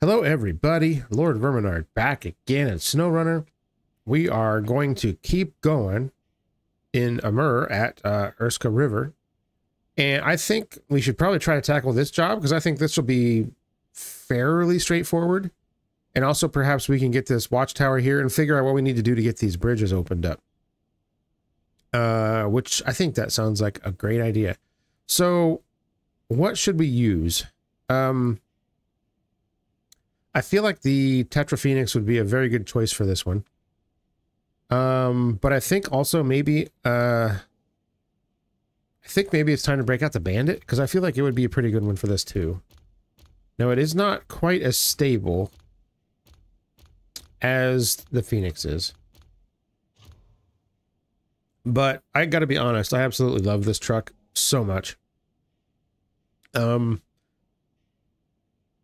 Hello, everybody. Lord Verminaard back again in SnowRunner. We are going to keep going in Amur at uh, Urska River. And I think we should probably try to tackle this job because I think this will be fairly straightforward. And also perhaps we can get this watchtower here and figure out what we need to do to get these bridges opened up. Uh, which I think that sounds like a great idea. So what should we use? Um, I feel like the Tatra Phoenix would be a very good choice for this one. Um, but I think also maybe, uh, I think maybe it's time to break out the Bandit, because I feel like it would be a pretty good one for this too. Now, it is not quite as stable as the Phoenix is. But I gotta be honest, I absolutely love this truck so much. Um,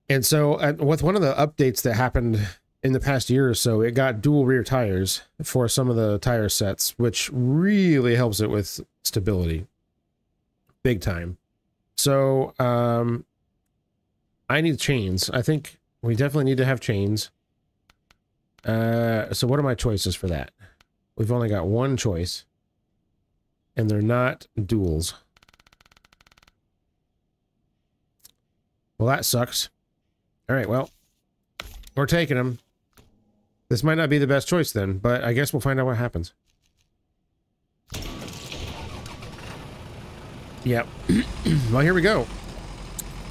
and so uh, with one of the updates that happened in the past year or so, it got dual rear tires for some of the tire sets, which really helps it with stability. Big time. So um, I need chains. I think we definitely need to have chains. Uh, so what are my choices for that? We've only got one choice. And they're not duels. Well, that sucks. All right, well, we're taking them. This might not be the best choice then, but I guess we'll find out what happens. Yep. well, here we go.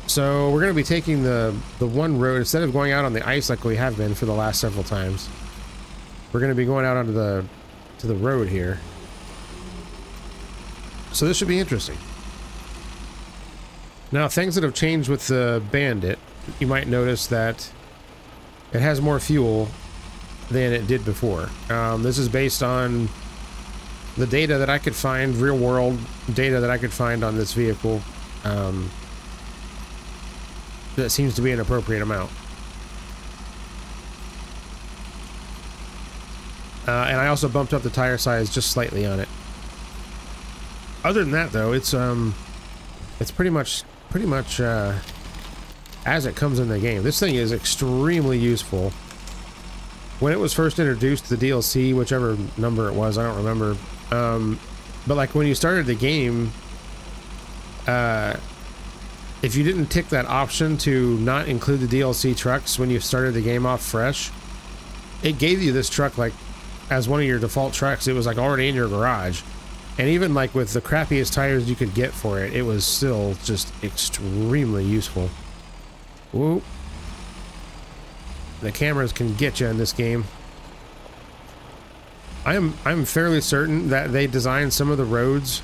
So we're going to be taking the, the one road, instead of going out on the ice like we have been for the last several times, we're going to be going out onto the, to the road here. So this should be interesting. Now, things that have changed with the Bandit you might notice that it has more fuel than it did before. Um, this is based on the data that I could find, real world data that I could find on this vehicle. Um, that seems to be an appropriate amount. Uh, and I also bumped up the tire size just slightly on it. Other than that, though, it's um, it's pretty much pretty much uh, as it comes in the game. This thing is extremely useful. When it was first introduced the DLC, whichever number it was, I don't remember. Um, but like when you started the game, uh, if you didn't tick that option to not include the DLC trucks when you started the game off fresh, it gave you this truck like as one of your default trucks. It was like already in your garage. And even like with the crappiest tires you could get for it, it was still just extremely useful. Whoop. The cameras can get you in this game. I'm I'm fairly certain that they designed some of the roads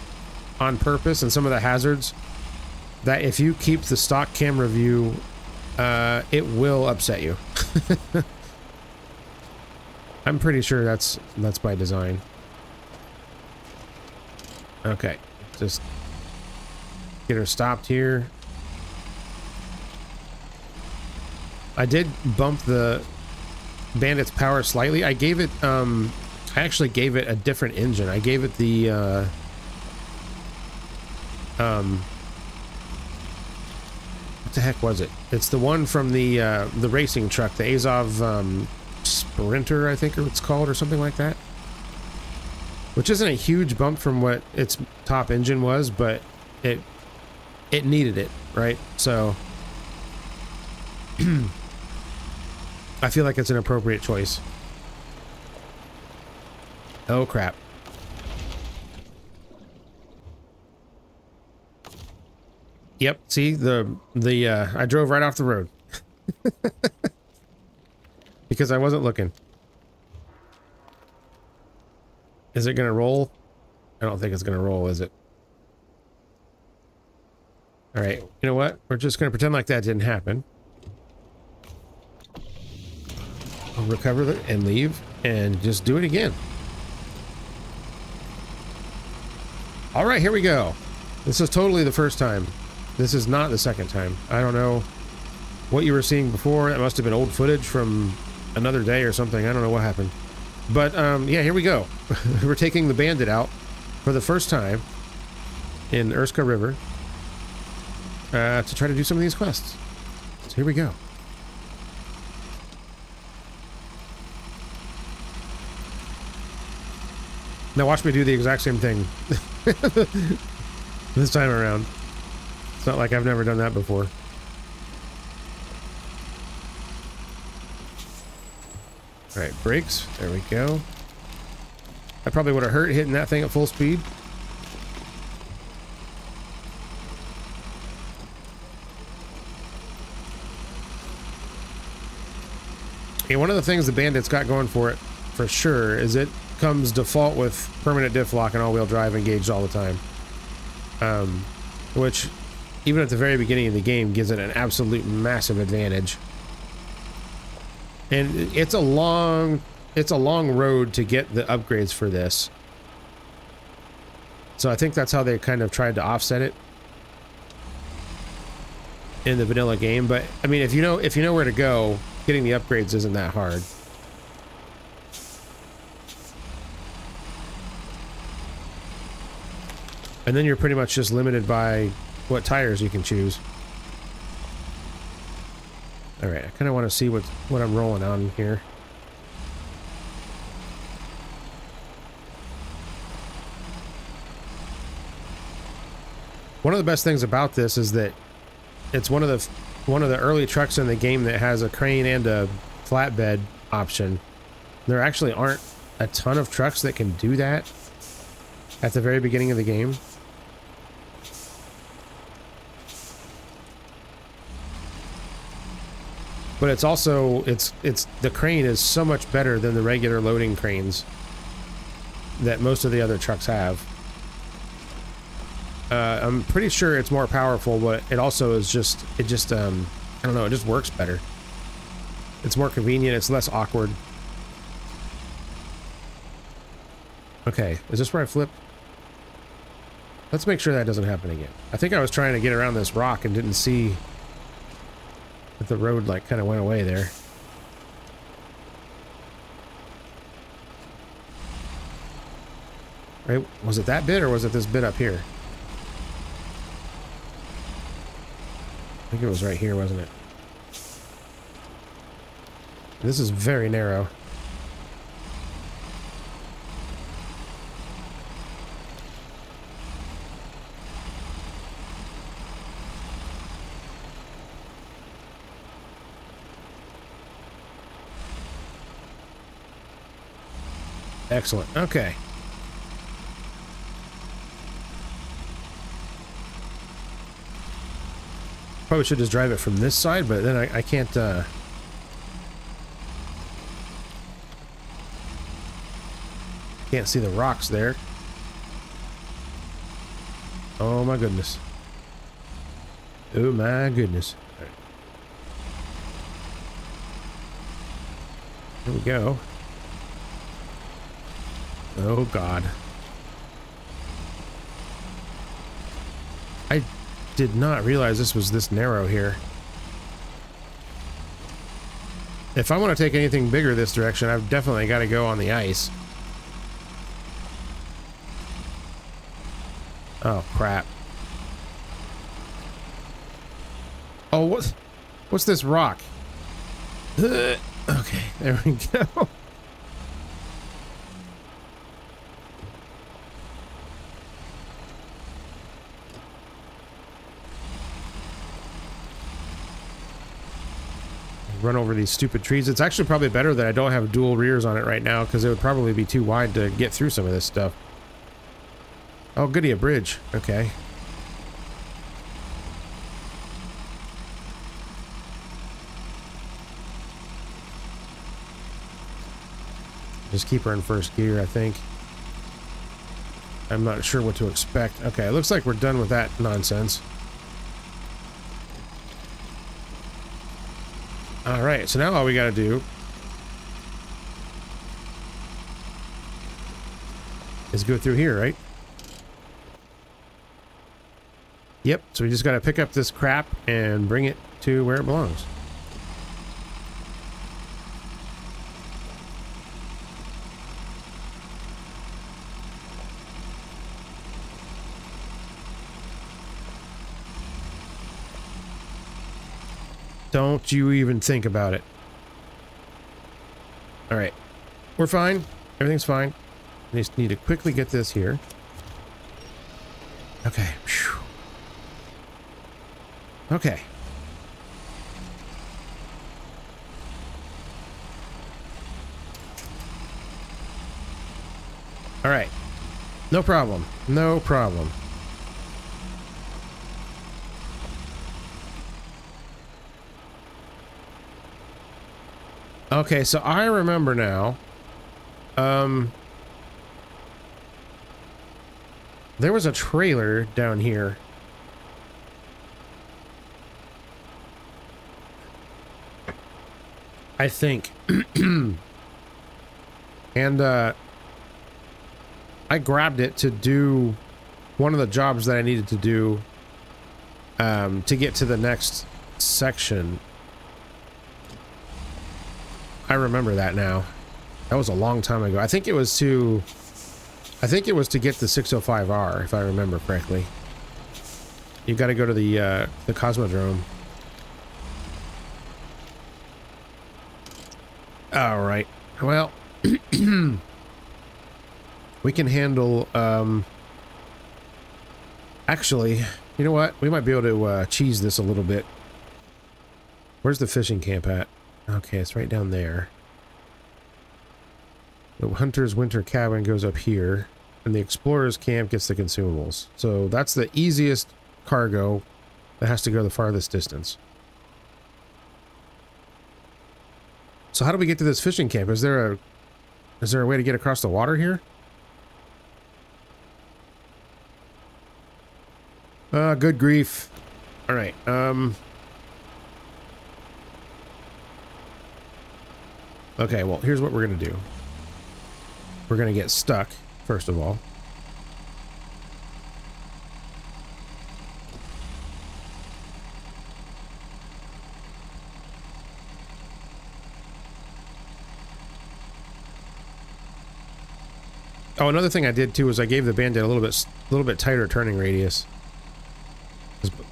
on purpose and some of the hazards that if you keep the stock camera view, uh, it will upset you. I'm pretty sure that's that's by design. Okay, just get her stopped here. I did bump the Bandit's power slightly. I gave it, um, I actually gave it a different engine. I gave it the, uh, um, what the heck was it? It's the one from the, uh, the racing truck, the Azov, um, Sprinter, I think it's called, or something like that. Which isn't a huge bump from what its top engine was, but it, it needed it, right? So, I feel like it's an appropriate choice. Oh crap. Yep, see the the uh I drove right off the road. because I wasn't looking. Is it gonna roll? I don't think it's gonna roll, is it? Alright, you know what? We're just gonna pretend like that didn't happen. Recover it and leave and just do it again. All right, here we go. This is totally the first time. This is not the second time. I don't know what you were seeing before. That must have been old footage from another day or something. I don't know what happened. But um, yeah, here we go. we're taking the bandit out for the first time in Urska River uh, to try to do some of these quests. So here we go. Now watch me do the exact same thing. this time around. It's not like I've never done that before. Alright, brakes. There we go. I probably would have hurt hitting that thing at full speed. Yeah, one of the things the Bandit's got going for it, for sure, is it comes default with permanent diff lock and all-wheel drive engaged all the time. Um, which, even at the very beginning of the game, gives it an absolute massive advantage. And it's a long, it's a long road to get the upgrades for this. So I think that's how they kind of tried to offset it in the vanilla game. But I mean, if you know, if you know where to go, getting the upgrades isn't that hard. And then you're pretty much just limited by what tires you can choose. Alright, I kind of want to see what, what I'm rolling on here. One of the best things about this is that it's one of the one of the early trucks in the game that has a crane and a flatbed option. There actually aren't a ton of trucks that can do that at the very beginning of the game. But it's also it's it's the crane is so much better than the regular loading cranes that most of the other trucks have. Uh, I'm pretty sure it's more powerful, but it also is just, it just, um, I don't know, it just works better. It's more convenient, it's less awkward. Okay, is this where I flip? Let's make sure that doesn't happen again. I think I was trying to get around this rock and didn't see that the road, like, kind of went away there. Right, was it that bit or was it this bit up here? I think it was right here, wasn't it? This is very narrow. Excellent. Okay. Probably should just drive it from this side, but then I, I can't, uh... Can't see the rocks there. Oh my goodness. Oh my goodness. Right. Here we go. Oh god. I did not realize this was this narrow here. If I want to take anything bigger this direction, I've definitely got to go on the ice. Oh, crap. Oh, what? What's this rock? okay, there we go. run over these stupid trees. It's actually probably better that I don't have dual rears on it right now because it would probably be too wide to get through some of this stuff. Oh, goody, a bridge. Okay. Just keep her in first gear, I think. I'm not sure what to expect. Okay, it looks like we're done with that nonsense. All right, so now all we got to do is go through here, right? Yep, so we just got to pick up this crap and bring it to where it belongs. Don't you even think about it. Alright. We're fine. Everything's fine. We just need to quickly get this here. Okay. Whew. Okay. All right. No problem. No problem. Okay, so I remember now. Um, there was a trailer down here. I think. and, uh, I grabbed it to do one of the jobs that I needed to do um, to get to the next section. I remember that now. That was a long time ago. I think it was to... I think it was to get the 605R, if I remember correctly. You got to go to the, uh, the Cosmodrome. Alright. Well... we can handle, um... Actually, you know what? We might be able to uh, cheese this a little bit. Where's the fishing camp at? Okay, it's right down there. The Hunter's Winter Cabin goes up here, and the Explorer's Camp gets the consumables. So that's the easiest cargo that has to go the farthest distance. So how do we get to this fishing camp? Is there a is there a way to get across the water here? Uh, good grief. All right. Um Okay, well, here's what we're going to do. We're going to get stuck, first of all. Oh, another thing I did too was I gave the bandit a little bit, a little bit tighter turning radius.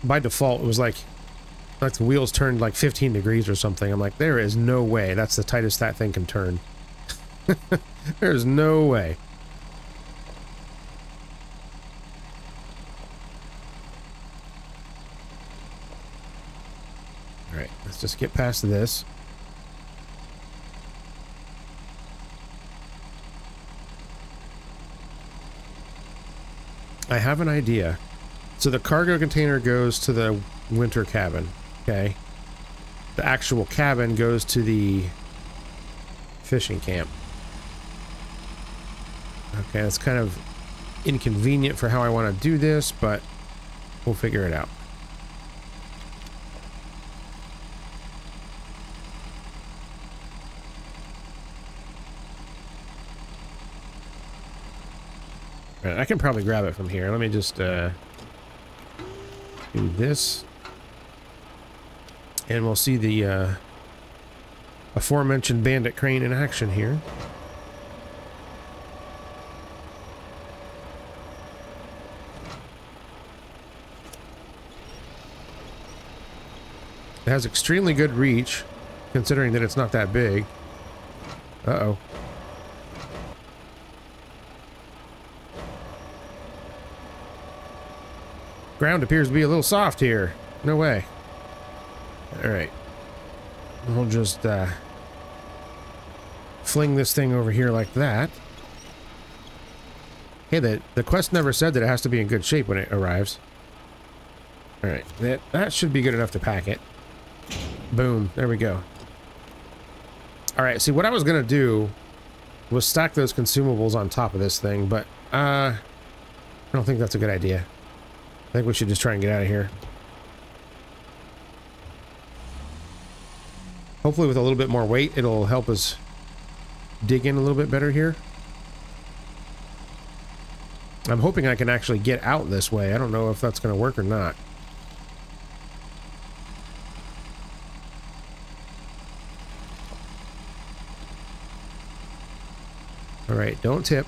By default, it was like like the wheels turned like 15 degrees or something. I'm like, there is no way. That's the tightest that thing can turn. There's no way. Alright, let's just get past this. I have an idea. So the cargo container goes to the winter cabin. Okay. The actual cabin goes to the fishing camp. Okay, that's kind of inconvenient for how I want to do this, but we'll figure it out. I can probably grab it from here. Let me just uh, do this. And we'll see the uh, aforementioned bandit crane in action here. It has extremely good reach, considering that it's not that big. Uh-oh. Ground appears to be a little soft here. No way. Alright. We'll just uh, fling this thing over here like that. Hey, the, the quest never said that it has to be in good shape when it arrives. Alright, that, that should be good enough to pack it. Boom, there we go. Alright, see what I was going to do was stack those consumables on top of this thing, but uh, I don't think that's a good idea. I think we should just try and get out of here. Hopefully with a little bit more weight, it'll help us dig in a little bit better here. I'm hoping I can actually get out this way. I don't know if that's going to work or not. All right, don't tip.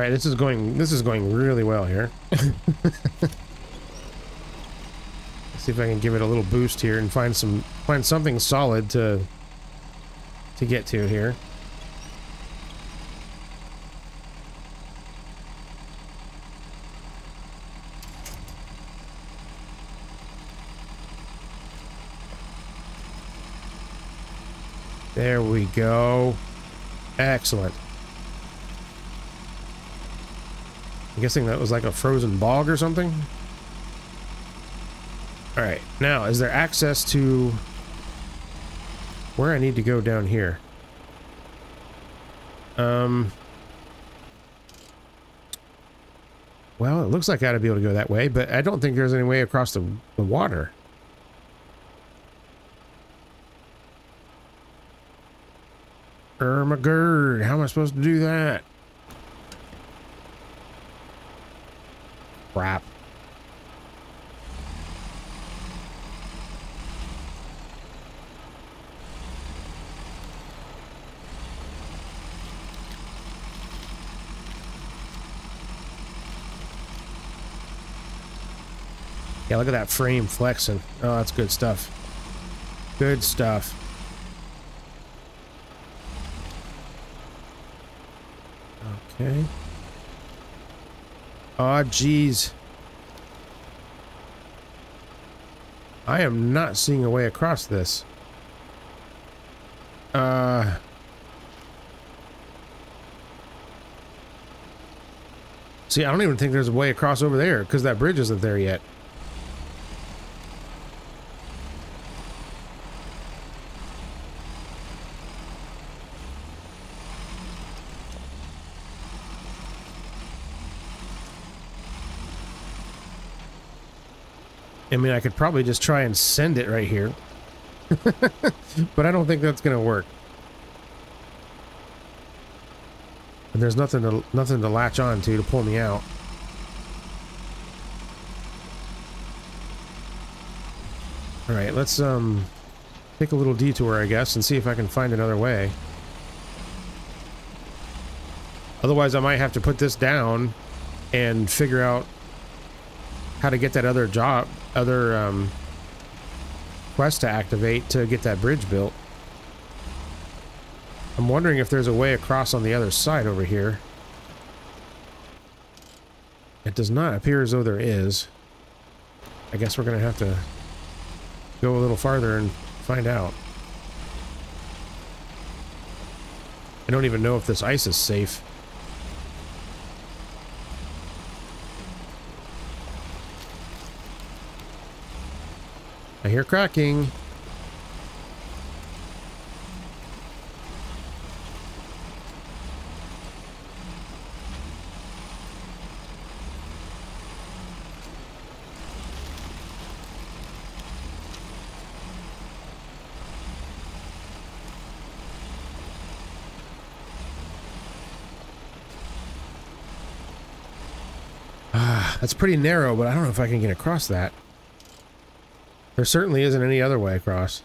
Right, this is going this is going really well here. see if I can give it a little boost here and find some find something solid to to get to here. There we go. Excellent. I'm guessing that was like a frozen bog or something? Alright, now, is there access to where I need to go down here? Um... Well, it looks like I ought to be able to go that way, but I don't think there's any way across the, the water. Ermagerd, how am I supposed to do that? Crap. Yeah, look at that frame flexing. Oh, that's good stuff. Good stuff. Okay. Oh, jeez. I am not seeing a way across this. Uh... See, I don't even think there's a way across over there, because that bridge isn't there yet. I mean, I could probably just try and send it right here. but I don't think that's going to work. And there's nothing to nothing to latch on to to pull me out. All right, let's um take a little detour, I guess, and see if I can find another way. Otherwise, I might have to put this down and figure out how to get that other job, other um, quest to activate to get that bridge built. I'm wondering if there's a way across on the other side over here. It does not appear as though there is. I guess we're going to have to go a little farther and find out. I don't even know if this ice is safe. I hear cracking. Ah, that's pretty narrow, but I don't know if I can get across that. There certainly isn't any other way across.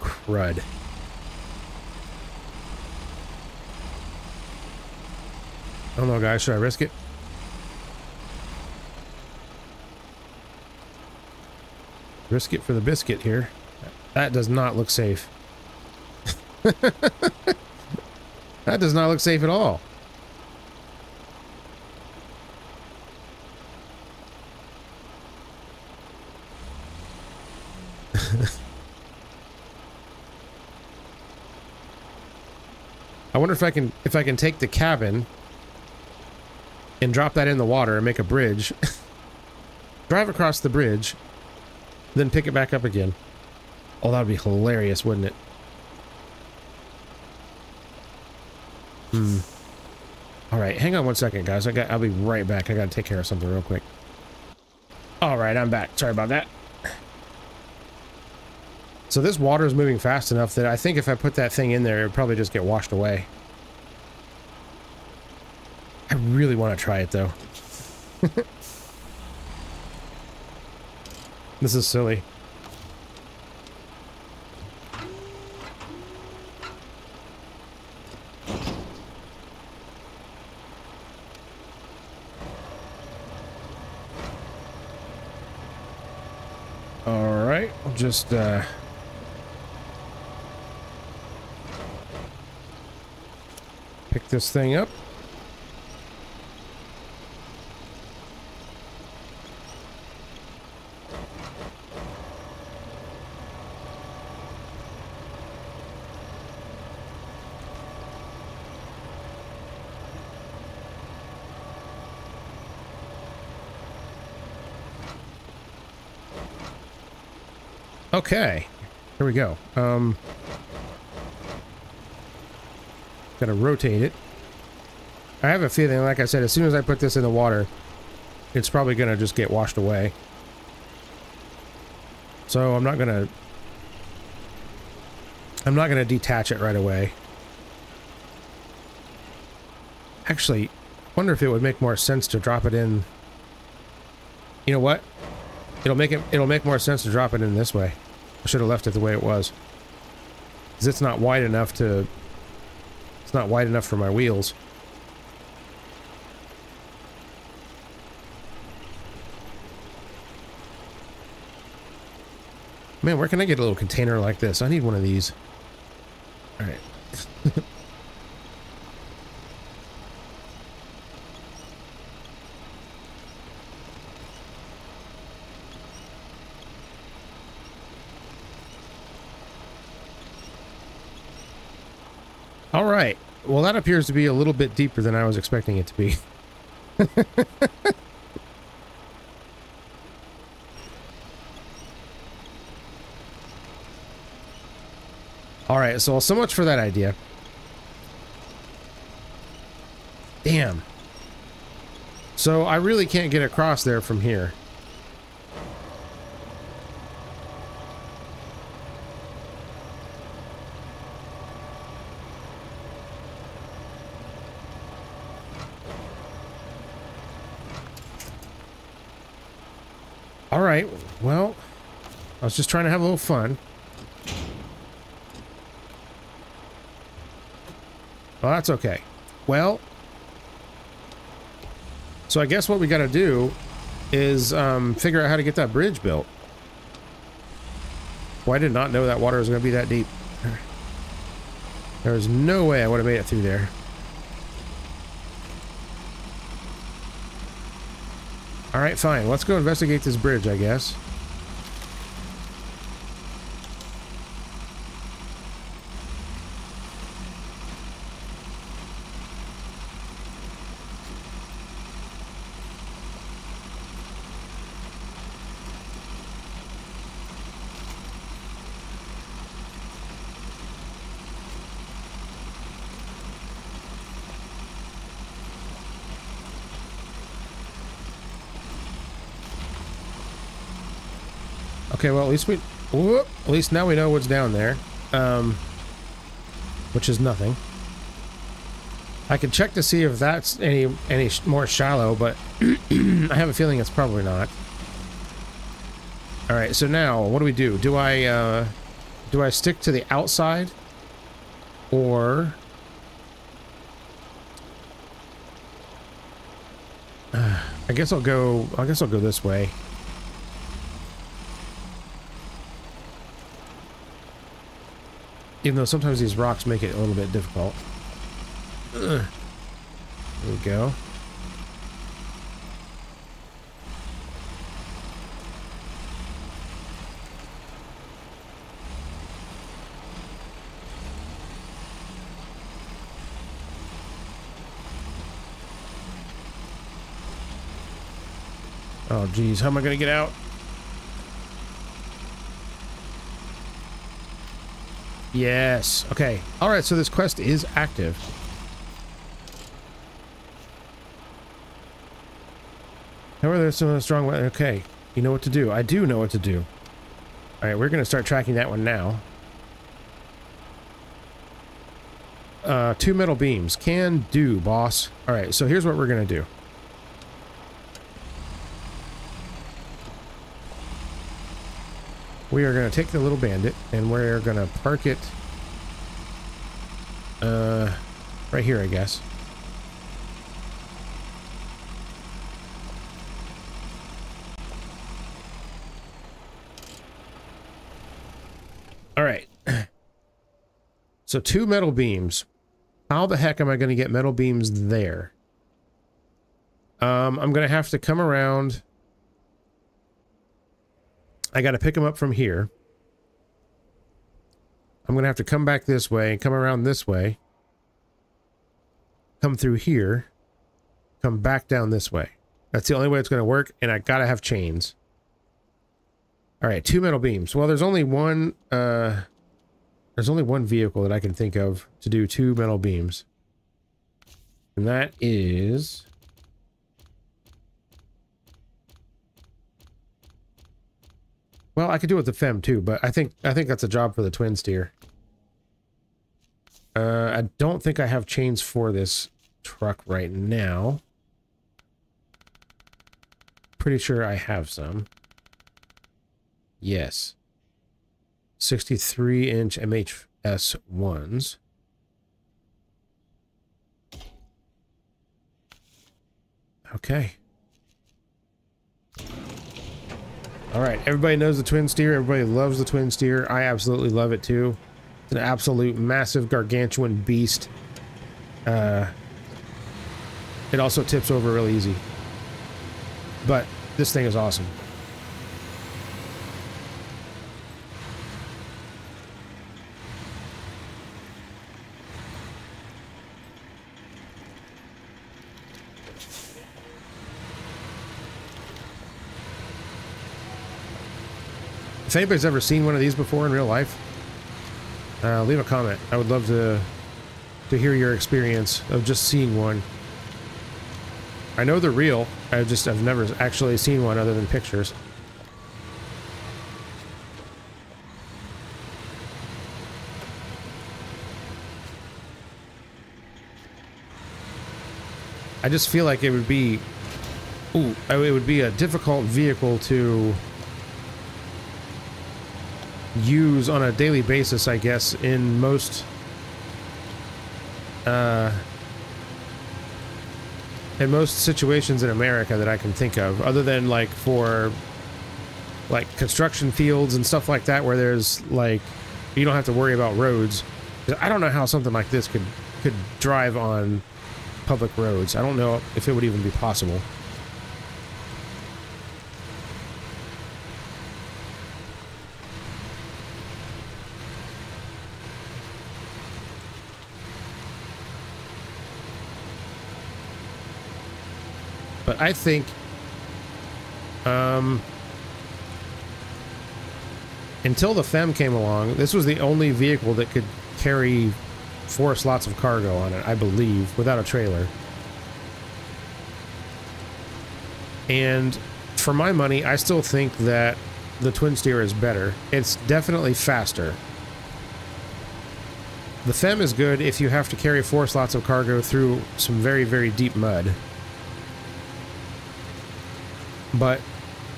Crud. Oh I don't know, guys. Should I risk it? Risk it for the biscuit here. That does not look safe. that does not look safe at all. I wonder if I can if I can take the cabin and drop that in the water and make a bridge. Drive across the bridge, then pick it back up again. Oh, that would be hilarious, wouldn't it? Hmm. All right, hang on one second, guys. I got. I'll be right back. I got to take care of something real quick. All right, I'm back. Sorry about that. So this water is moving fast enough that I think if I put that thing in there, it would probably just get washed away. I really want to try it, though. this is silly. All right, just, uh... pick this thing up. Okay, here we go. Um, gotta rotate it. I have a feeling, like I said, as soon as I put this in the water, it's probably gonna just get washed away. So I'm not gonna... I'm not gonna detach it right away. Actually, wonder if it would make more sense to drop it in... You know what? It'll make it. It'll make more sense to drop it in this way. I should have left it the way it was. Because it's not wide enough to... It's not wide enough for my wheels. Man, where can I get a little container like this? I need one of these. Alright. All right. Well, that appears to be a little bit deeper than I was expecting it to be. All right, so so much for that idea. Damn. So I really can't get across there from here. All right, well, I was just trying to have a little fun. Well, that's okay. Well, so I guess what we got to do is um, figure out how to get that bridge built. Well, I did not know that water was going to be that deep. There was no way I would have made it through there. Alright, fine. Let's go investigate this bridge, I guess. Okay, well, at least we... Whoop, at least now we know what's down there. Um, which is nothing. I can check to see if that's any any more shallow, but I have a feeling it's probably not. All right, so now what do we do? Do I uh, do I stick to the outside, or uh, I guess I'll go. I guess I'll go this way. Even though sometimes these rocks make it a little bit difficult. There we go. Oh, geez. How am I going to get out? Yes. Okay. All right. So this quest is active. However, there's some strong weather. Okay. You know what to do. I do know what to do. All right. We're going to start tracking that one now. Uh, two metal beams. Can do, boss. All right. So here's what we're going to do. we are going to take the little bandit and we're going to park it uh, right here, I guess. All right. So two metal beams. How the heck am I going to get metal beams there? Um, I'm going to have to come around I got to pick them up from here. I'm going to have to come back this way and come around this way. Come through here. Come back down this way. That's the only way it's going to work, and I got to have chains. All right, two metal beams. Well, there's only one, uh, there's only one vehicle that I can think of to do two metal beams. And that is... Well, I could do it with the Fem too, but I think I think that's a job for the twin steer. Uh, I don't think I have chains for this truck right now. Pretty sure I have some. Yes. 63 inch MHS ones. Okay. All right, everybody knows the twin steer. Everybody loves the twin steer. I absolutely love it too. It's an absolute massive gargantuan beast. Uh, it also tips over really easy. But this thing is awesome. If anybody's ever seen one of these before in real life, uh, leave a comment. I would love to to hear your experience of just seeing one. I know they're real. I just I've never actually seen one other than pictures. I just feel like it would be ooh, it would be a difficult vehicle to use on a daily basis, I guess, in most uh, in most situations in America that I can think of, other than like for like construction fields and stuff like that, where there's like you don't have to worry about roads. I don't know how something like this could could drive on public roads. I don't know if it would even be possible. I think um, until the FEM came along, this was the only vehicle that could carry four slots of cargo on it, I believe, without a trailer. And for my money, I still think that the Twin Steer is better. It's definitely faster. The FEM is good if you have to carry four slots of cargo through some very, very deep mud. But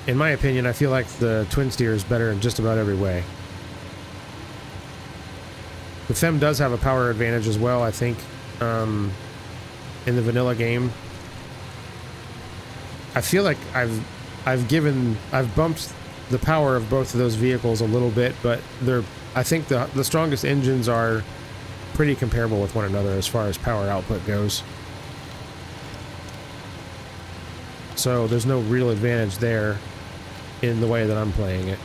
in my opinion, I feel like the Twin Steer is better in just about every way. The FEM does have a power advantage as well, I think, um, in the vanilla game. I feel like I've I've given I've bumped the power of both of those vehicles a little bit, but they're I think the the strongest engines are pretty comparable with one another as far as power output goes. So there's no real advantage there in the way that I'm playing it.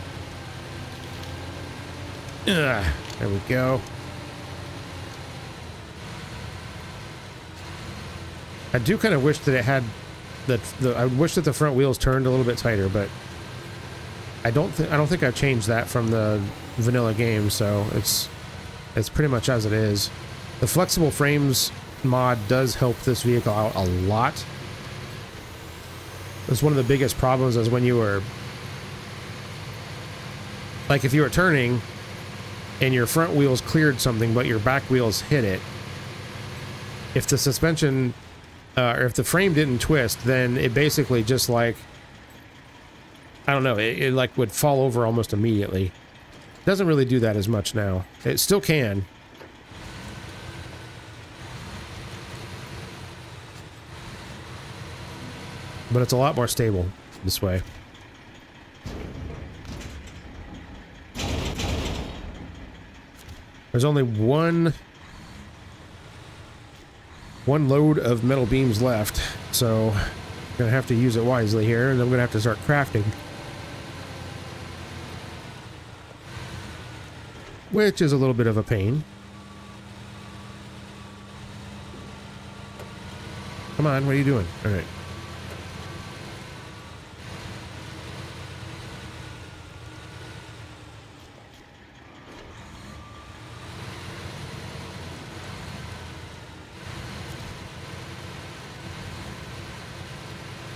Ugh, there we go. I do kind of wish that it had that the I wish that the front wheels turned a little bit tighter, but I don't think I don't think I've changed that from the vanilla game, so it's it's pretty much as it is. The flexible frames mod does help this vehicle out a lot was one of the biggest problems is when you were like if you were turning and your front wheels cleared something but your back wheels hit it if the suspension uh, or if the frame didn't twist then it basically just like I don't know it, it like would fall over almost immediately. Doesn't really do that as much now. It still can but it's a lot more stable this way. There's only one one load of metal beams left, so I'm gonna have to use it wisely here, and I'm gonna have to start crafting. Which is a little bit of a pain. Come on, what are you doing? Alright.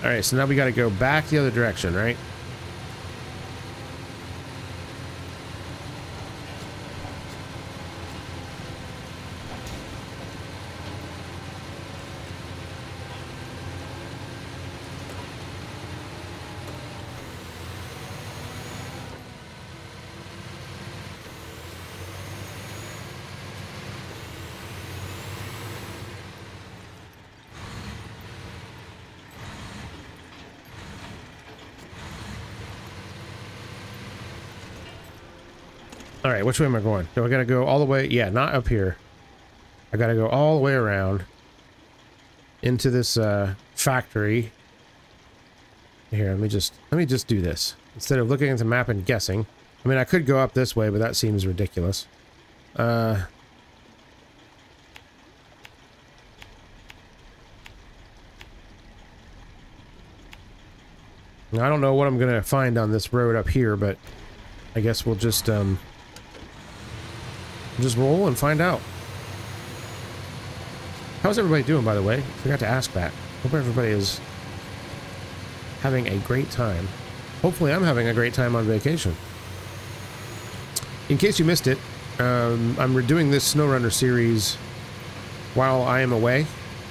All right, so now we got to go back the other direction, right? Which way am I going? Do I gotta go all the way? Yeah, not up here. I gotta go all the way around into this uh, factory. Here, let me just let me just do this instead of looking at the map and guessing. I mean, I could go up this way, but that seems ridiculous. Uh, I don't know what I'm gonna find on this road up here, but I guess we'll just um, just roll and find out. How's everybody doing, by the way? Forgot to ask that. Hope everybody is having a great time. Hopefully I'm having a great time on vacation. In case you missed it, um, I'm redoing this SnowRunner series while I am away.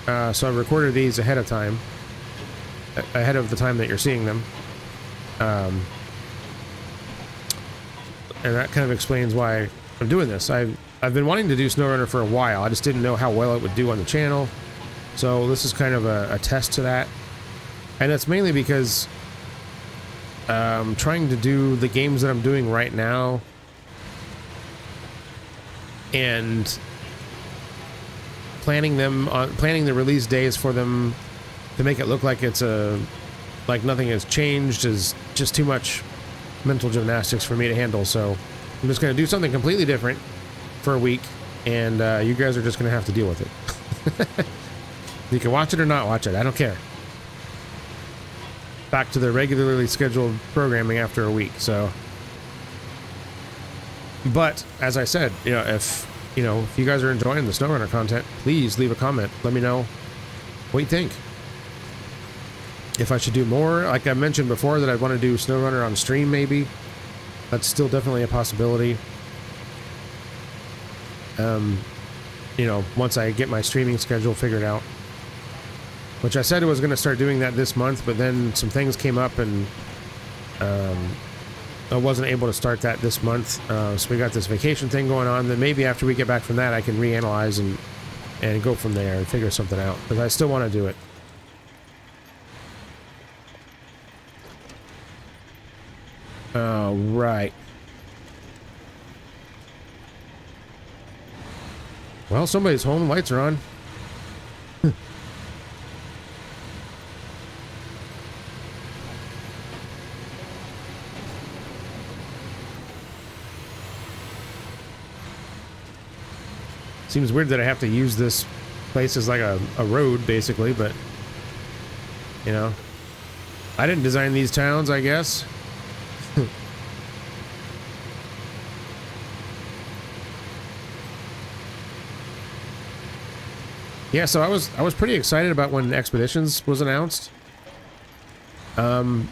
Uh, so I recorded these ahead of time, ahead of the time that you're seeing them. Um, and that kind of explains why I'm doing this. I've, I've been wanting to do SnowRunner for a while. I just didn't know how well it would do on the channel. So this is kind of a, a test to that. And that's mainly because um, trying to do the games that I'm doing right now and planning them on planning the release days for them to make it look like it's a like nothing has changed is just too much mental gymnastics for me to handle so I'm just going to do something completely different for a week, and uh, you guys are just going to have to deal with it. you can watch it or not watch it. I don't care. Back to the regularly scheduled programming after a week, so... But, as I said, you know, if, you know, if you guys are enjoying the SnowRunner content, please leave a comment. Let me know what you think. If I should do more, like I mentioned before, that I'd want to do SnowRunner on stream, maybe. That's still definitely a possibility. Um, you know, once I get my streaming schedule figured out. Which I said I was going to start doing that this month, but then some things came up and um, I wasn't able to start that this month. Uh, so we got this vacation thing going on. Then maybe after we get back from that, I can reanalyze and and go from there and figure something out. Because I still want to do it. All right. Well, somebody's home. Lights are on. Seems weird that I have to use this place as like a, a road, basically, but, you know. I didn't design these towns, I guess. Yeah, so I was I was pretty excited about when Expeditions was announced. Um,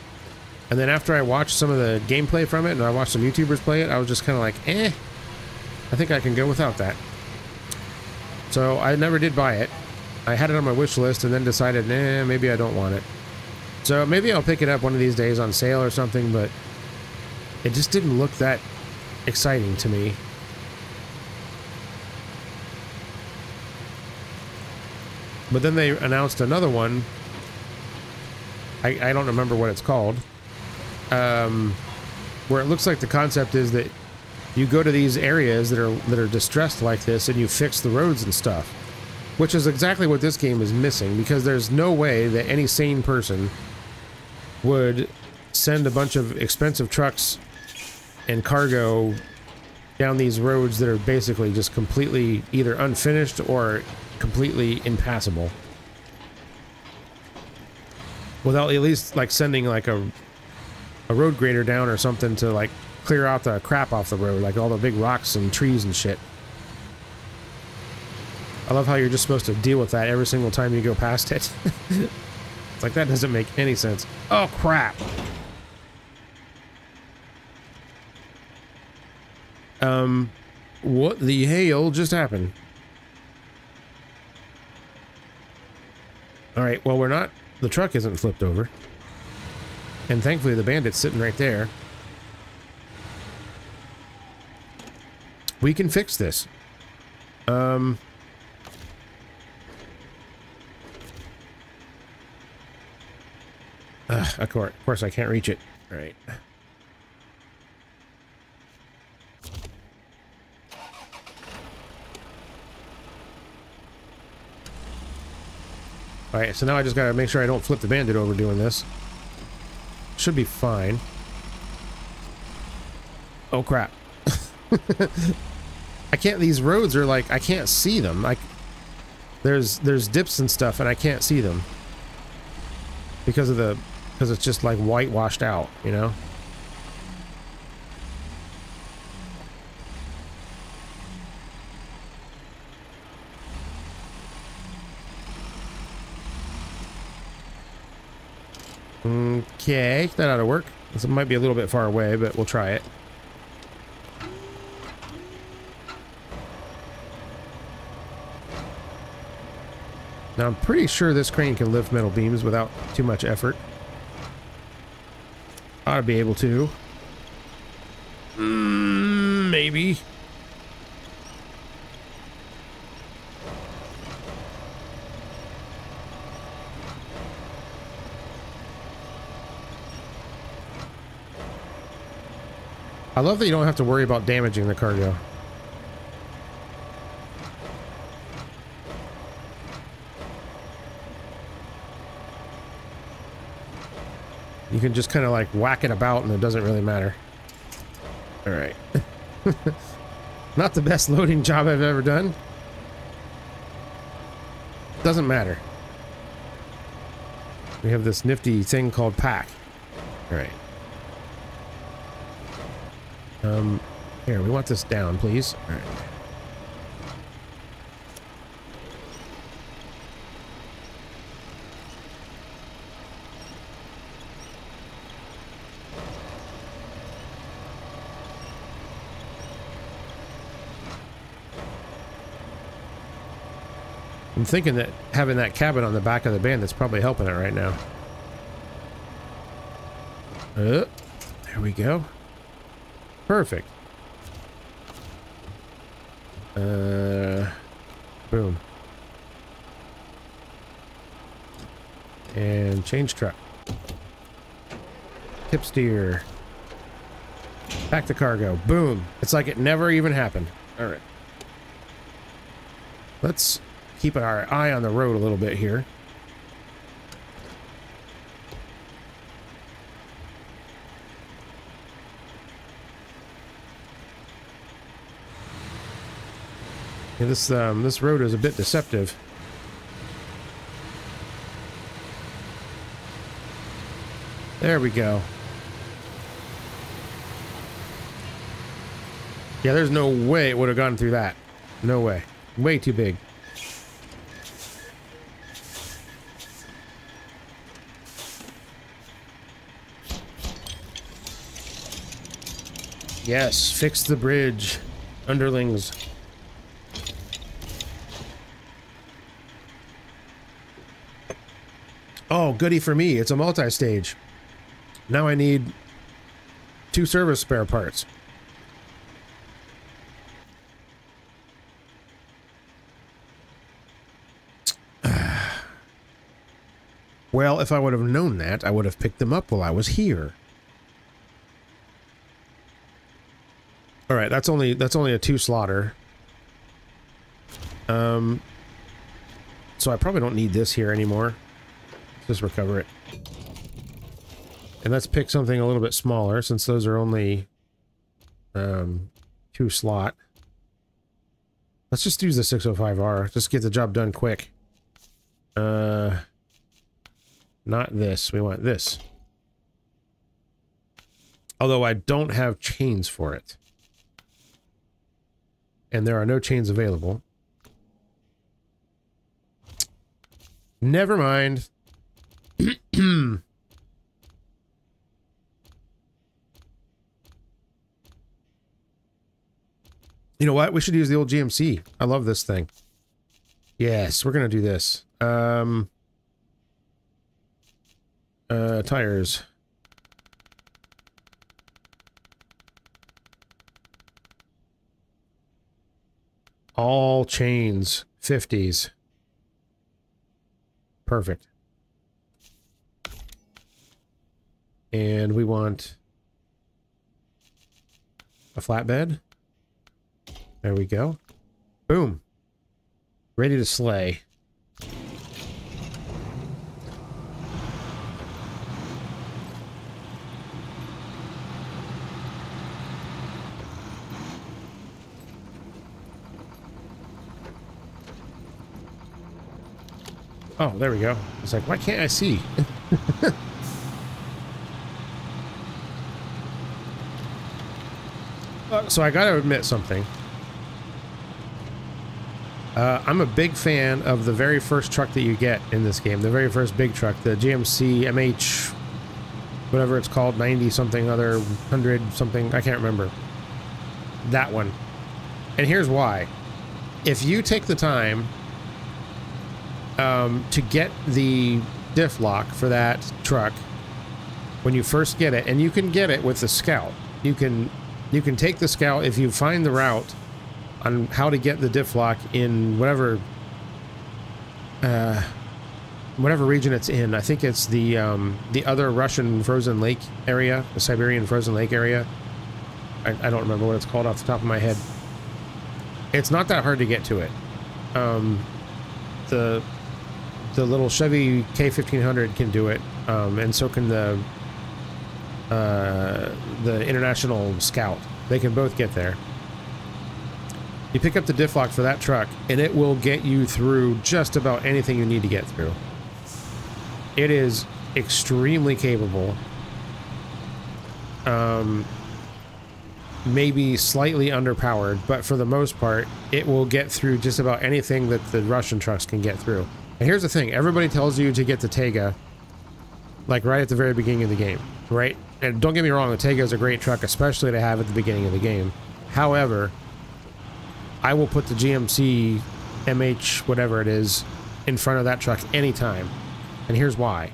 and then after I watched some of the gameplay from it, and I watched some YouTubers play it, I was just kind of like, eh, I think I can go without that. So I never did buy it. I had it on my wish list and then decided, nah, maybe I don't want it. So maybe I'll pick it up one of these days on sale or something, but it just didn't look that exciting to me. But then they announced another one. I, I don't remember what it's called. Um, where it looks like the concept is that you go to these areas that are that are distressed like this and you fix the roads and stuff. Which is exactly what this game is missing because there's no way that any sane person would send a bunch of expensive trucks and cargo down these roads that are basically just completely either unfinished or completely impassable. Without at least like sending like a a road grader down or something to like clear out the crap off the road, like all the big rocks and trees and shit. I love how you're just supposed to deal with that every single time you go past it. it's like that doesn't make any sense. Oh crap. Um, what the hell just happened? All right, well, we're not, the truck isn't flipped over. And thankfully the bandit's sitting right there. We can fix this. Um... Of course, of course I can't reach it. All right. Alright, so now I just gotta make sure I don't flip the bandit over doing this. Should be fine. Oh crap. I can't, these roads are like, I can't see them. Like, there's, there's dips and stuff and I can't see them. Because of the, because it's just like whitewashed out, you know? Okay, that ought to work. This might be a little bit far away, but we'll try it. Now, I'm pretty sure this crane can lift metal beams without too much effort. Ought to be able to. Mm, maybe. I love that you don't have to worry about damaging the cargo. You can just kind of like whack it about and it doesn't really matter. All right. Not the best loading job I've ever done. Doesn't matter. We have this nifty thing called pack. All right. Um, here, we want this down, please. All right. I'm thinking that having that cabin on the back of the band that's probably helping it right now. Uh, there we go. Perfect. Uh, boom. And change truck. Tip steer. Back the cargo. Boom. It's like it never even happened. All right. Let's keep our eye on the road a little bit here. Yeah, this um, this road is a bit deceptive. There we go. Yeah, there's no way it would have gone through that. No way. Way too big. Yes, fix the bridge. Underlings. Oh, goody for me. It's a multi-stage. Now I need two service spare parts. well, if I would have known that, I would have picked them up while I was here. All right, that's only that's only a two slaughter. Um, so I probably don't need this here anymore. Just recover it. And let's pick something a little bit smaller since those are only um, two slot. Let's just use the 605R. Just get the job done quick. Uh, not this. We want this. Although I don't have chains for it. And there are no chains available. Never mind. You know what? We should use the old GMC. I love this thing. Yes, we're going to do this. Um, uh, tires. All chains, 50s. Perfect. And we want a flatbed. There we go. Boom. Ready to slay. Oh, there we go. It's like, why can't I see? so I gotta admit something. Uh, I'm a big fan of the very first truck that you get in this game. The very first big truck, the GMC MH, whatever it's called, 90 something other, 100 something, I can't remember. That one. And here's why. If you take the time um, to get the diff lock for that truck when you first get it, and you can get it with the scout. You can you can take the scout if you find the route on how to get the diff lock in whatever uh, whatever region it's in. I think it's the um, the other Russian frozen lake area, the Siberian frozen lake area. I, I, don't remember what it's called off the top of my head. It's not that hard to get to it. Um, the the little Chevy K1500 can do it, um, and so can the uh, the International Scout. They can both get there. You pick up the diff lock for that truck, and it will get you through just about anything you need to get through. It is extremely capable. Um, maybe slightly underpowered, but for the most part, it will get through just about anything that the Russian trucks can get through. And here's the thing, everybody tells you to get the Taiga, like right at the very beginning of the game, right? And don't get me wrong, the Taiga is a great truck, especially to have at the beginning of the game. However, I will put the GMC MH, whatever it is, in front of that truck anytime. And here's why.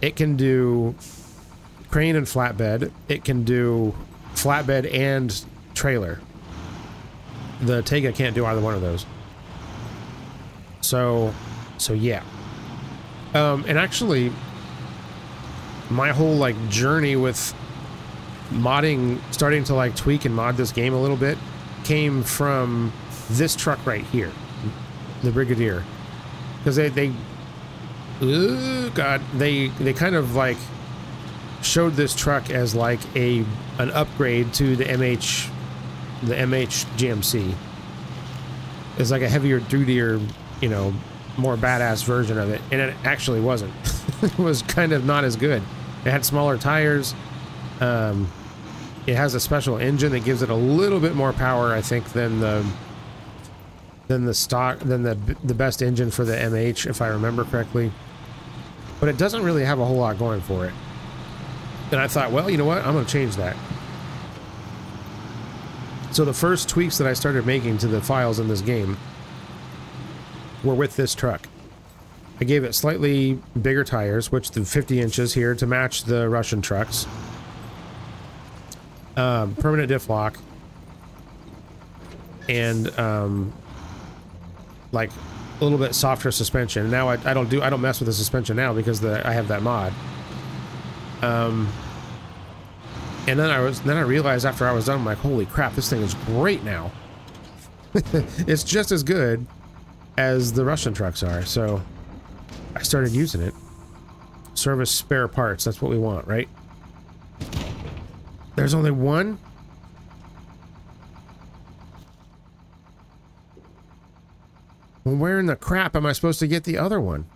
It can do crane and flatbed. It can do flatbed and trailer. The Taiga can't do either one of those. So so yeah. Um, and actually, my whole like journey with modding, starting to like tweak and mod this game a little bit, came from this truck right here, the Brigadier, because they they, ooh, God, they they kind of like showed this truck as like a an upgrade to the MH, the MH GMC. It's like a heavier, dutier, you know, more badass version of it, and it actually wasn't. it was kind of not as good. It had smaller tires. Um, it has a special engine that gives it a little bit more power, I think, than the than the stock than the the best engine for the MH, if I remember correctly. But it doesn't really have a whole lot going for it. And I thought, well, you know what? I'm going to change that. So the first tweaks that I started making to the files in this game were with this truck. I gave it slightly bigger tires, which the 50 inches here to match the Russian trucks. Um, permanent diff lock. And, um, like a little bit softer suspension. Now I, I don't do, I don't mess with the suspension now because the, I have that mod. Um, And then I was then I realized after I was done, I'm like, holy crap, this thing is great now. it's just as good as the Russian trucks are, so I started using it. Service spare parts, that's what we want, right? There's only one? Well, where in the crap am I supposed to get the other one?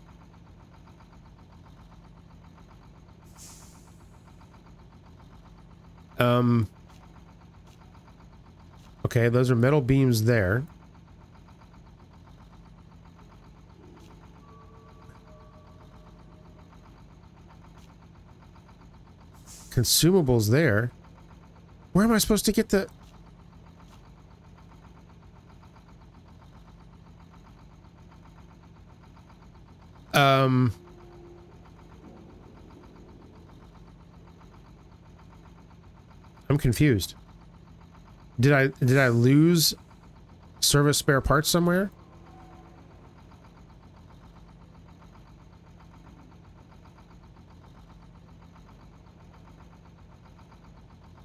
Um. Okay, those are metal beams there. Consumables there. Where am I supposed to get the... Um... I'm confused. Did I did I lose service spare parts somewhere?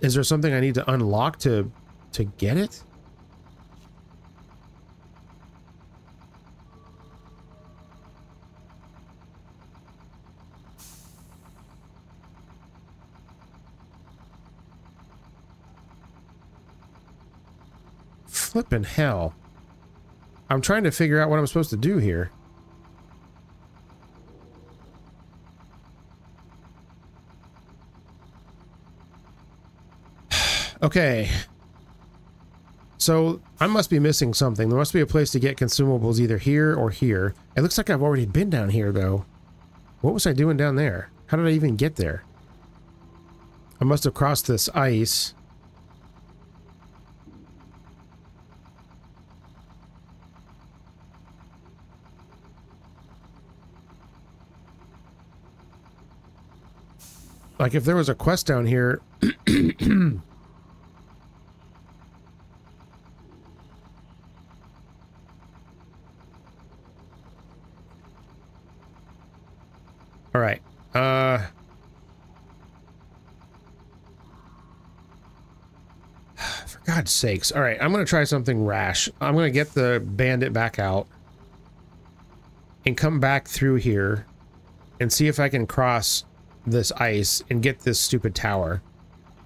Is there something I need to unlock to to get it? Flippin' hell. I'm trying to figure out what I'm supposed to do here. Okay. So, I must be missing something. There must be a place to get consumables either here or here. It looks like I've already been down here, though. What was I doing down there? How did I even get there? I must have crossed this ice. Like if there was a quest down here. All right. Uh For God's sakes. All right, I'm going to try something rash. I'm going to get the bandit back out and come back through here and see if I can cross this ice and get this stupid tower.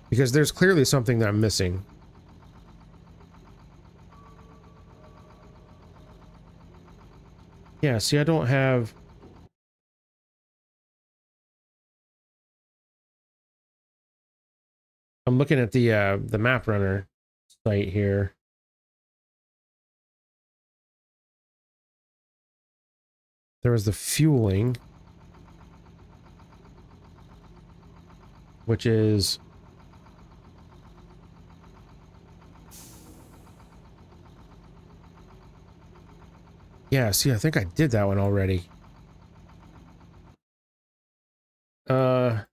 Because there's clearly something that I'm missing. Yeah, see, I don't have... I'm looking at the uh, the map runner site here. There was the fueling. which is Yeah, see, I think I did that one already. Uh...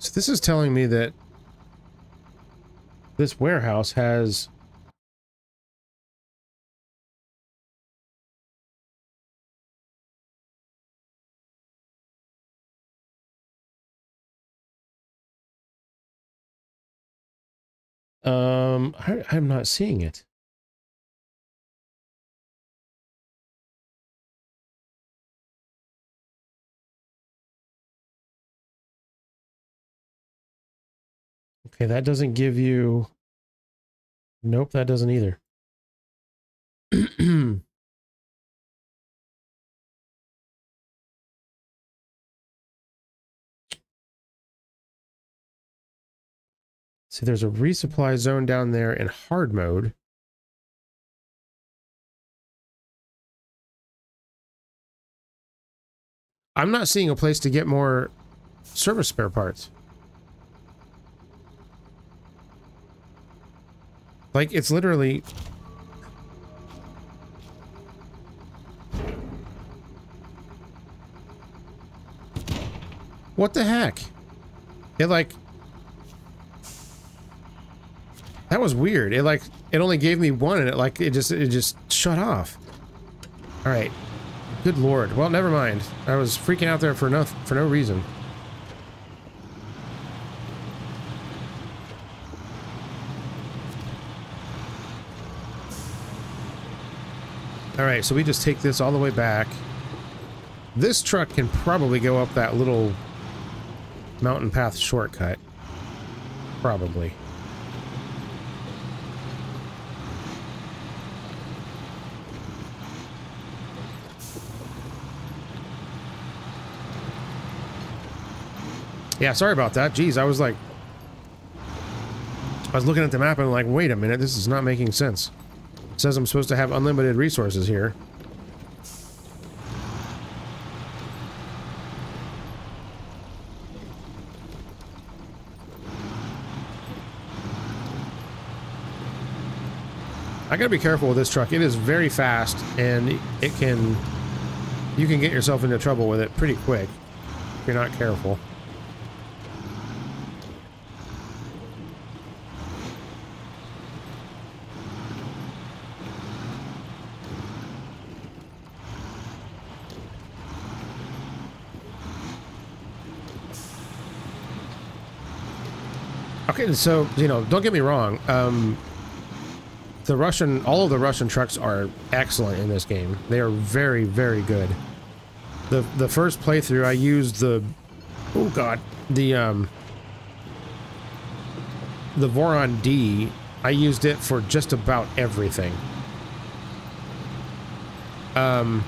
So this is telling me that this warehouse has Um, I, I'm not seeing it. Okay, that doesn't give you... Nope, that doesn't either. See, there's a resupply zone down there in hard mode. I'm not seeing a place to get more service spare parts. Like, it's literally... What the heck? It, like... That was weird. It like it only gave me one and it like it just it just shut off. All right. Good lord. Well, never mind. I was freaking out there for no for no reason. All right, so we just take this all the way back. This truck can probably go up that little mountain path shortcut. Probably. Yeah, sorry about that. Jeez, I was like... I was looking at the map and I'm like, wait a minute, this is not making sense. Says I'm supposed to have unlimited resources here. I gotta be careful with this truck. It is very fast and it can... You can get yourself into trouble with it pretty quick if you're not careful. So, you know, don't get me wrong. Um, the Russian, all of the Russian trucks are excellent in this game. They are very, very good. The the first playthrough, I used the, oh god, the um, the Voron D. I used it for just about everything. Um,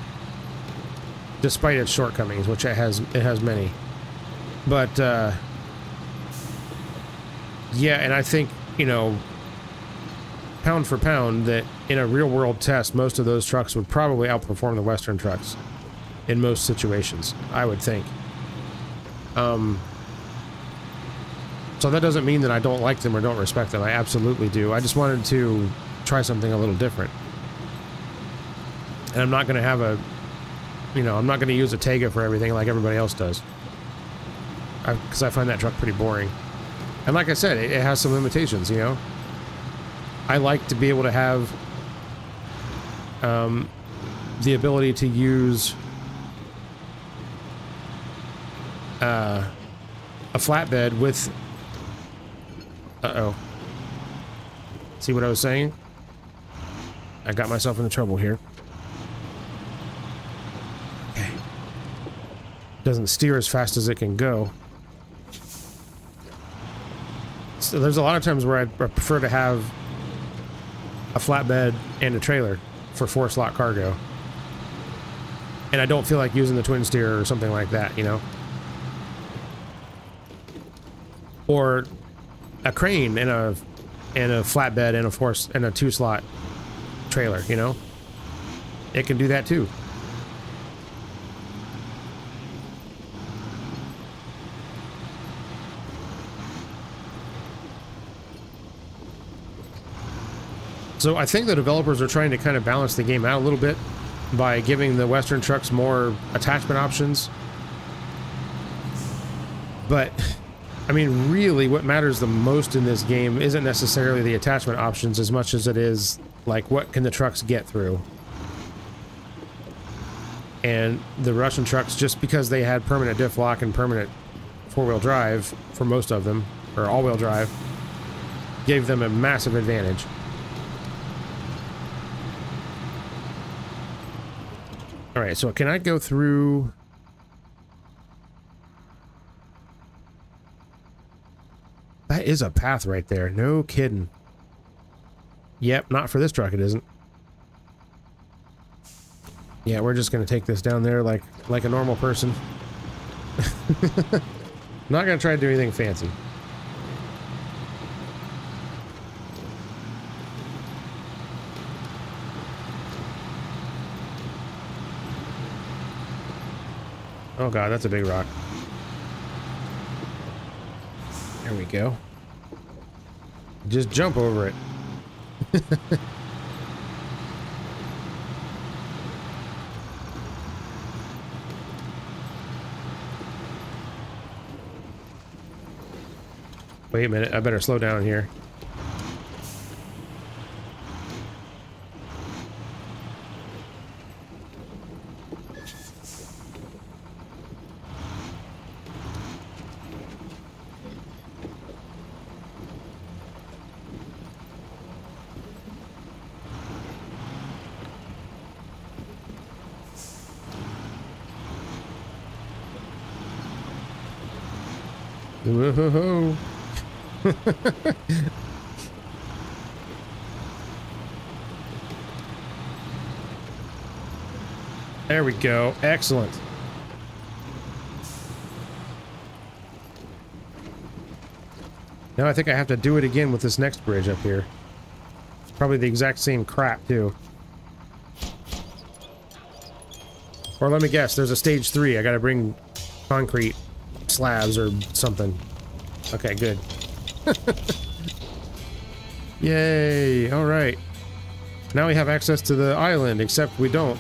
despite its shortcomings, which it has, it has many. But uh, yeah, and I think you know pound for pound that in a real world test, most of those trucks would probably outperform the Western trucks in most situations, I would think. Um, so that doesn't mean that I don't like them or don't respect them. I absolutely do. I just wanted to try something a little different. And I'm not going to have a, you know, I'm not going to use a Taiga for everything like everybody else does. Because I, I, find that truck pretty boring. And like I said, it, it has some limitations, you know? I like to be able to have um, the ability to use uh, a flatbed with... Uh-oh. See what I was saying? I got myself into trouble here. Okay. Doesn't steer as fast as it can go. So there's a lot of times where I prefer to have a flatbed, and a trailer for four slot cargo. And I don't feel like using the twin steer or something like that, you know? Or a crane and a and a flatbed and a force and a two slot trailer, you know? It can do that too. So I think the developers are trying to kind of balance the game out a little bit by giving the Western trucks more attachment options. But, I mean, really what matters the most in this game isn't necessarily the attachment options as much as it is, like, what can the trucks get through? And the Russian trucks, just because they had permanent diff lock and permanent four-wheel drive for most of them, or all-wheel drive, gave them a massive advantage. All right, so can I go through... That is a path right there. No kidding. Yep, not for this truck it isn't. Yeah, we're just going to take this down there like like a normal person. not going to try to do anything fancy. Oh god, that's a big rock. There we go. Just jump over it. Wait a minute, I better slow down here. there we go. Excellent. Now I think I have to do it again with this next bridge up here. It's Probably the exact same crap, too. Or let me guess, there's a stage three. I gotta bring concrete slabs or something. Okay, good. Yay! Alright. Now we have access to the island, except we don't.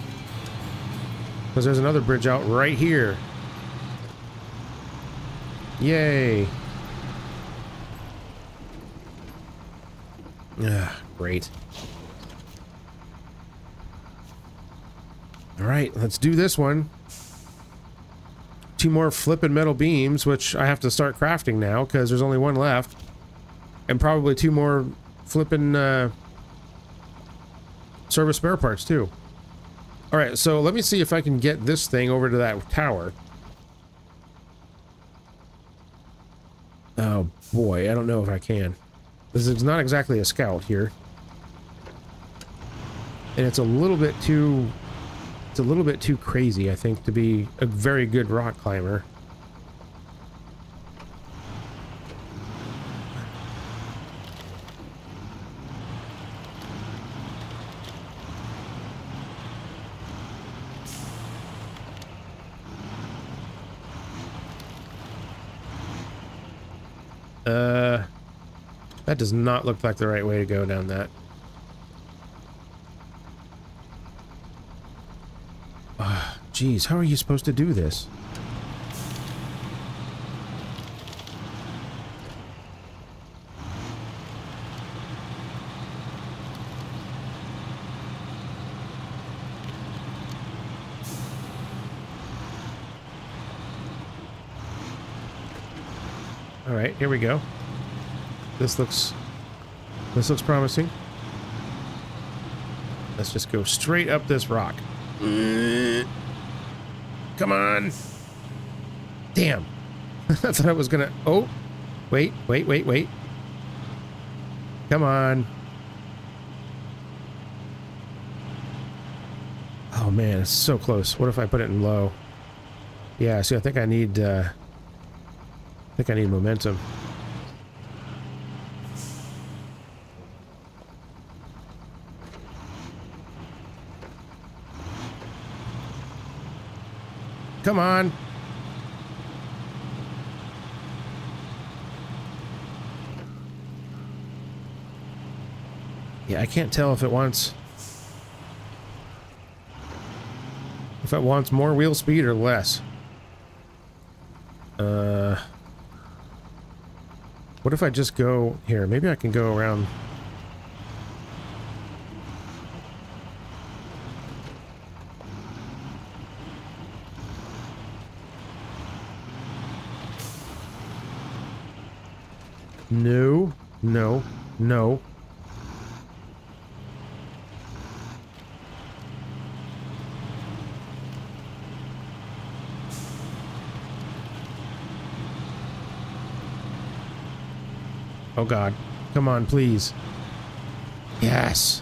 Because there's another bridge out right here. Yay! Ah, great. All right, let's do this one. Two more flipping metal beams, which I have to start crafting now because there's only one left. And probably two more flipping uh, service spare parts too. All right, so let me see if I can get this thing over to that tower. Oh boy, I don't know if I can. This is not exactly a scout here. And it's a little bit too... It's a little bit too crazy, I think, to be a very good rock climber. Uh... That does not look like the right way to go down that. Ah, jeez, how are you supposed to do this? Here we go. This looks... This looks promising. Let's just go straight up this rock. Come on! Damn! I thought I was gonna... Oh! Wait, wait, wait, wait. Come on. Oh man, it's so close. What if I put it in low? Yeah, see, I think I need, uh... I think I need momentum. Come on. Yeah, I can't tell if it wants... If it wants more wheel speed or less. What if I just go... Here, maybe I can go around... No, no, no. Oh god. Come on, please. Yes.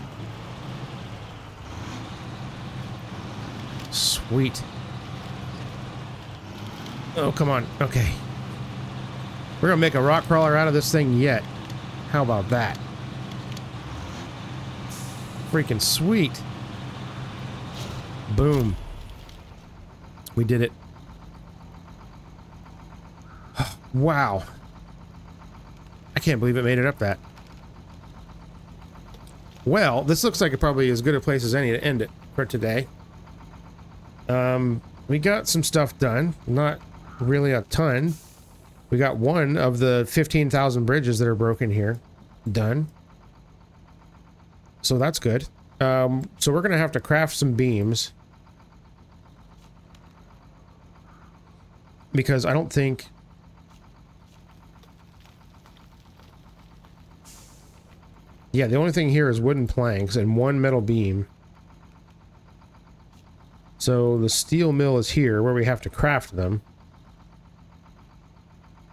Sweet. Oh, come on. Okay. We're gonna make a rock crawler out of this thing yet. How about that? Freaking sweet. Boom. We did it. wow. I can't believe it made it up that. Well, this looks like it probably as good a place as any to end it for today. Um, we got some stuff done. Not really a ton. We got one of the 15,000 bridges that are broken here done. So that's good. Um, so we're going to have to craft some beams. Because I don't think... Yeah, the only thing here is wooden planks and one metal beam. So the steel mill is here where we have to craft them.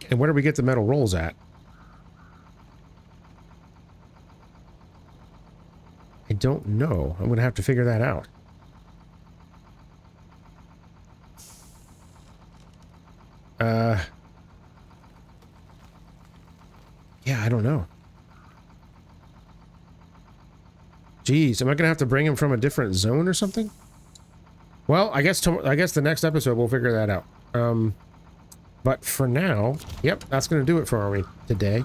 And where do we get the metal rolls at? I don't know. I'm going to have to figure that out. Uh... Yeah, I don't know. Jeez, am I gonna have to bring him from a different zone or something? Well, I guess I guess the next episode we'll figure that out. Um, but for now, yep, that's gonna do it for me today.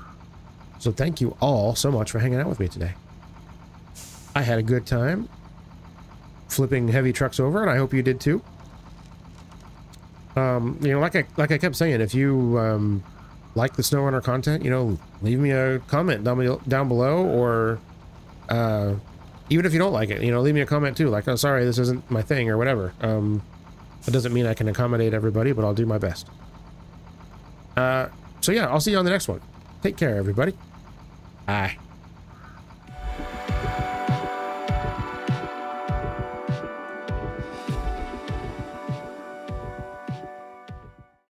So thank you all so much for hanging out with me today. I had a good time flipping heavy trucks over, and I hope you did too. Um, you know, like I like I kept saying, if you um, like the SnowRunner content, you know, leave me a comment down, down below or uh, even if you don't like it, you know, leave me a comment too. Like, oh, sorry, this isn't my thing or whatever. Um, that doesn't mean I can accommodate everybody, but I'll do my best. Uh, so yeah, I'll see you on the next one. Take care, everybody. Bye.